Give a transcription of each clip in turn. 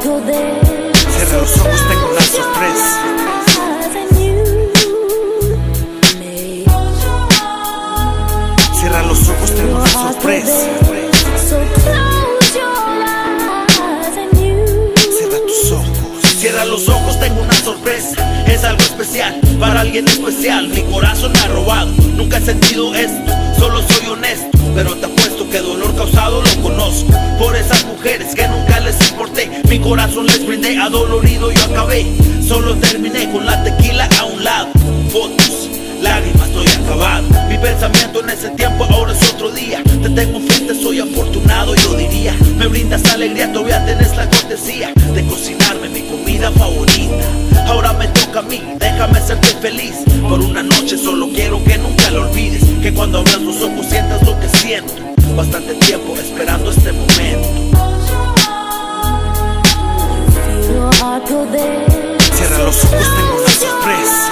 Cierra los ojos, tengo una sorpresa. Cierra los ojos, tengo una sorpresa. Cierra tus ojos. Cierra los ojos, tengo una sorpresa. Es algo especial, para alguien especial. Mi corazón me ha robado. Nunca he sentido Mi corazón les brindé, adolorido yo acabé. Solo terminé con la tequila a un lado. Fotos, lágrimas, estoy acabado. Mi pensamiento en ese tiempo, ahora es otro día. Te tengo frente, soy afortunado, yo diría. Me brindas alegría, todavía tenés la cortesía de cocinarme mi comida favorita. Ahora me toca a mí, déjame serte feliz. Por una noche solo quiero que nunca lo olvides. Que cuando abras los ojos sientas lo que siento. Bastante tiempo esperando este momento. Cierra los ojos, tengo una sorpresa.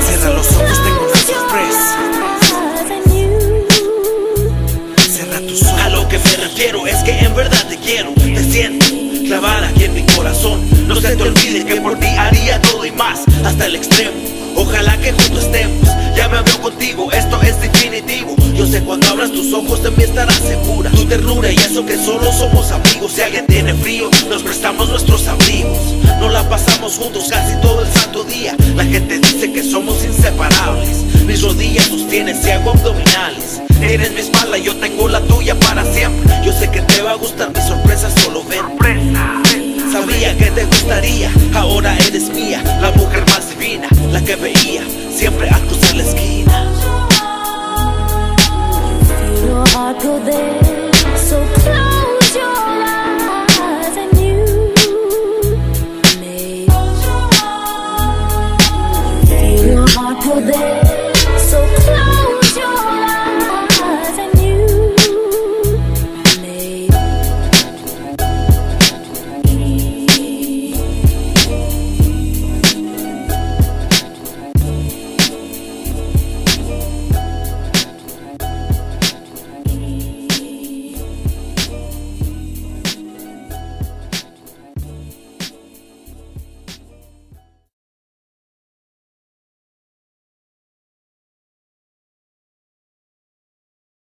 Cierra los ojos, tengo una sorpresa. Cierra tus ojos. A lo que me refiero es que en verdad te quiero, te siento clavada aquí en mi corazón. No se te olvide que por ti haría todo y más, hasta el extremo. Ojalá que juntos estemos, ya me veo contigo, esto es definitivo. Yo sé cuando abras tus ojos de mí estarás segura. Tu ternura y eso que solo somos amigos. Si alguien tiene frío, nos prestamos nuestros abrigos. No la pasamos juntos casi todo el santo día. La gente dice que somos inseparables. Mis rodillas sostienen si hago abdominales. Eres mi espalda, yo tengo la tuya para siempre. Yo sé que te va a gustar mi sorpresa, solo ven. Sabía que te gustaría, ahora eres mía, la mujer más divina, la que veía siempre al poder.